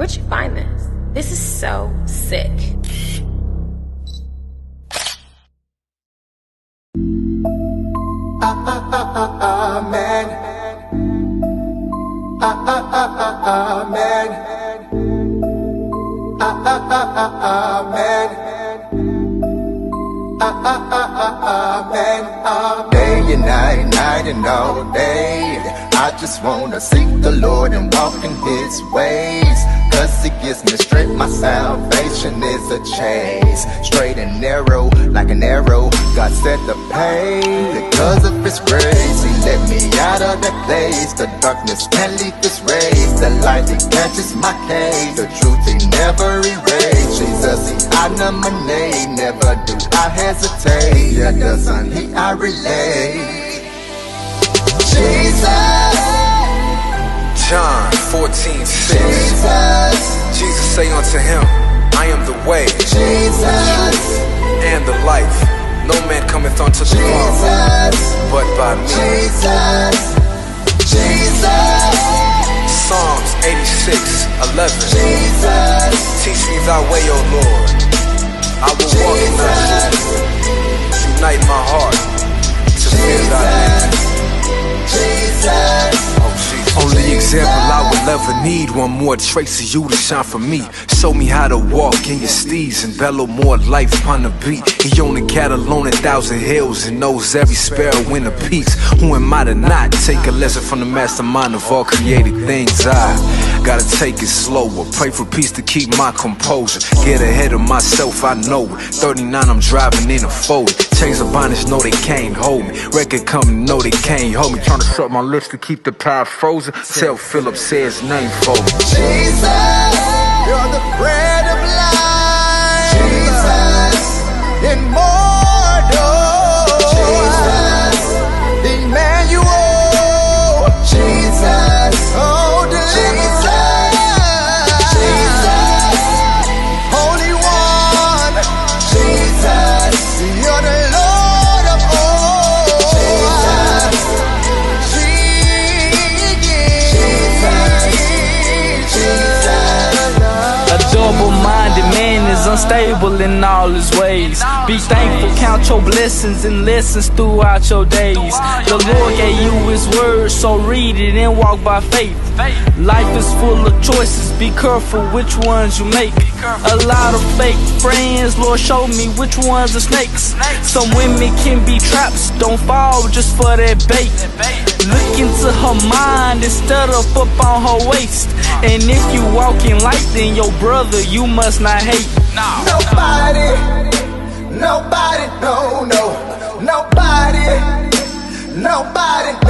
Where'd you find this? This is so sick. Amen. Amen. Amen. Amen. Day and night, night and all day. I just wanna seek the Lord and walk in His ways. Cause He gives me strength, my salvation is a chase. Straight and narrow, like an arrow. God set the pace. Because of His grace, He let me out of that place. The darkness can't leave this race, The light, He catches my case. The truth, He never erase. Jesus, He I nominate. Never do I hesitate. Yeah, the Son, He I relate. Jesus, John 14, 6. Jesus, Jesus say unto him, I am the way Jesus, and the life. No man cometh unto the Father but by me. Jesus, Jesus, Psalms 86, 11. Jesus, Teach me thy way, O Lord. I will walk in thy truth. Unite my heart to fear thy name. Jesus. Oh, Jesus. Only example I will ever need. One more trace of you to shine for me. Show me how to walk in your steeds and bellow more life upon the beat. He own a cattle on a thousand hills and knows every sparrow in the peaks. Who am I to not take a lesson from the mastermind of all created things? I gotta take it slower. Pray for peace to keep my composure. Get ahead of myself, I know it. 39, I'm driving in a fold. Chains of bondage, know they can't hold me. Record company, know they can't hold me. Tryna shut my lips to keep the power frozen. Tell Phillip, say his name for me. Jesus, is unstable in all his ways. Be thankful, count your blessings and lessons throughout your days. The Lord gave you His word, so read it and walk by faith. Life is full of choices, be careful which ones you make. A lot of fake friends, Lord, show me which ones are snakes. Some women can be traps, don't fall just for that bait. Look into her mind instead of up on her waist. And if you walk in light, then your brother you must not hate. Nobody, nobody, no, no, nobody, nobody, no, no,